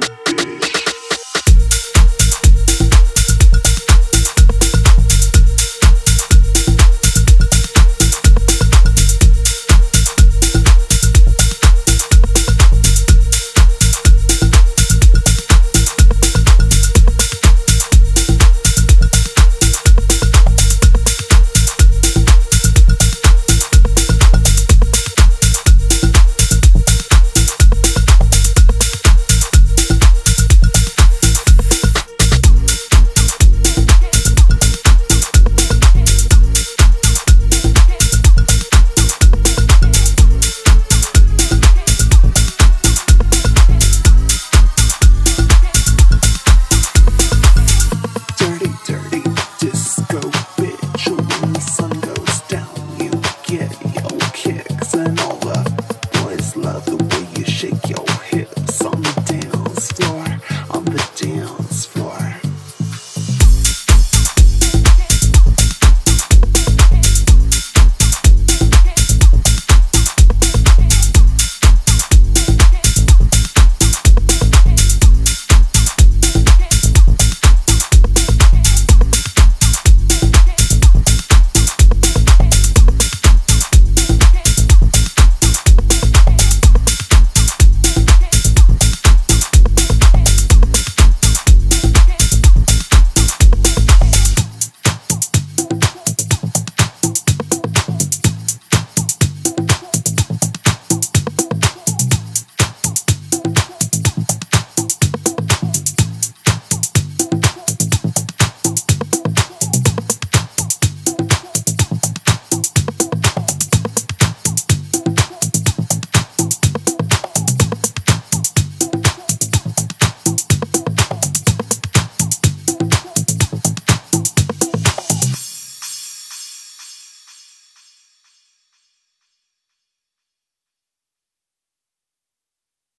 bitch.